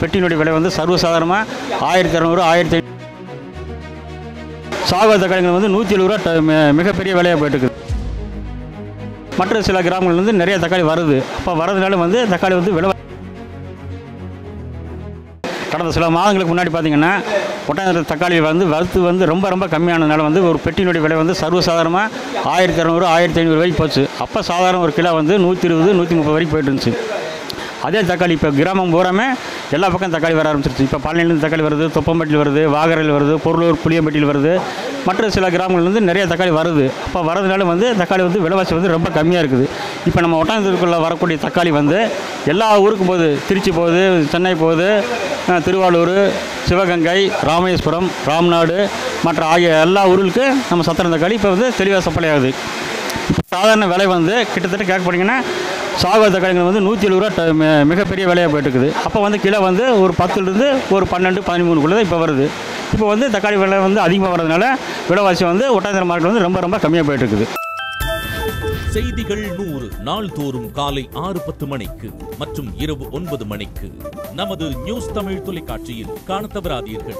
பெட்டியினுடைய விலை வந்து சர்வசாதாரணமாக ஆயிரத்தி இரநூறு ஆயிரத்தி சாகோத தக்காளிகள் வந்து நூற்றி எழுபது ரூபா மிகப்பெரிய விலையாக போயிட்டுருக்குது மற்ற சில கிராமங்கள் வந்து நிறைய தக்காளி வருது. அப்போ வரதுனால வந்து தக்காளி வந்து விலை கடந்த சில மாதங்களுக்கு முன்னாடி பார்த்தீங்கன்னா ஒட்டாந்திர தக்காளி வந்து வறுத்து வந்து ரொம்ப ரொம்ப கம்மியானதுனால வந்து ஒரு பெட்டியினுடைய விலை வந்து சர்வசாதாரணமாக ஆயிரத்தி இரநூறு ஆயிரத்தி ஐநூறு வரைக்கும் போச்சு. அப்போ சாதாரண ஒரு கிலோ வந்து நூற்றி இருபது நூற்றி முப்பது வரைக்கும் போயிட்டு இருந்துச்சு. அதே தக்காளி இப்போ கிராமம் பூராமே எல்லா பக்கம் தக்காளி வர ஆரம்பிச்சிருச்சு. இப்போ பழனிலேருந்து தக்காளி வருது தொப்பம்பட்டியில் வருது வாகரையில் வருது பொருளூர் புளியம்பட்டியில் வருது. மற்ற சில கிராமங்கள்லேருந்து நிறைய தக்காளி வருது. அப்போ வரதுனால வந்து தக்காளி வந்து விலைவாசி வந்து ரொம்ப கம்மியாக இருக்குது. இப்போ நம்ம ஒட்டாந்தூருக்குள்ளே வரக்கூடிய தக்காளி வந்து எல்லா ஊருக்கும் போகுது. திருச்சி போகுது சென்னை போகுது திருவாரூர் சிவகங்கை ராமேஸ்வரம் ராம்நாடு மற்ற ஆகிய எல்லா ஊர்களுக்கு நம்ம சத்திரம் தக்காளி இப்போ வந்து தெளிவாக சப்ளை ஆகுது. சாதாரண விலை வந்து கிட்டத்தட்ட கேட்க போனீங்கன்னா சாகோ தக்காளிகள் வந்து நூற்றி எழுபது ரூபா மிகப்பெரிய விலையாக போயிட்டு இருக்குது அப்போ வந்து கிலோ வந்து ஒரு பத்துலேருந்து ஒரு பன்னெண்டு பதிமூணுக்குள்ளே தான் இப்போ வருது. இப்போ வந்து தக்காளி விலை வந்து அதிகமாக வர்றதுனால விலைவாசி வந்து ஒட்டாந்திர மார்க்கெட் வந்து ரொம்ப ரொம்ப கம்மியாக போயிட்டு இருக்குது செய்திகள் நூறு நாள்தோறும் காலை ஆறு பத்து மணிக்கு மற்றும் இரவு ஒன்பது மணிக்கு. நமது நியூஸ் தமிழ் தொலைக்காட்சியில் காண தவறாதீர்கள்.